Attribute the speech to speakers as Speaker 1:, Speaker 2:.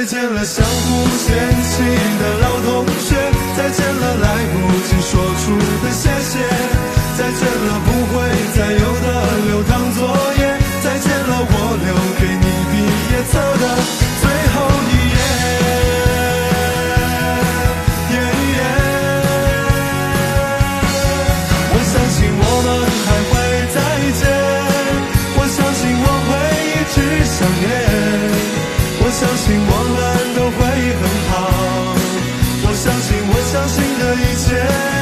Speaker 1: 再见了相互嫌弃的老同学，再见了来不及说出的谢谢，再见了不会再有的流淌作业，再见了我留给你毕业册。相信我们都会很好，我相信，我相信的一切。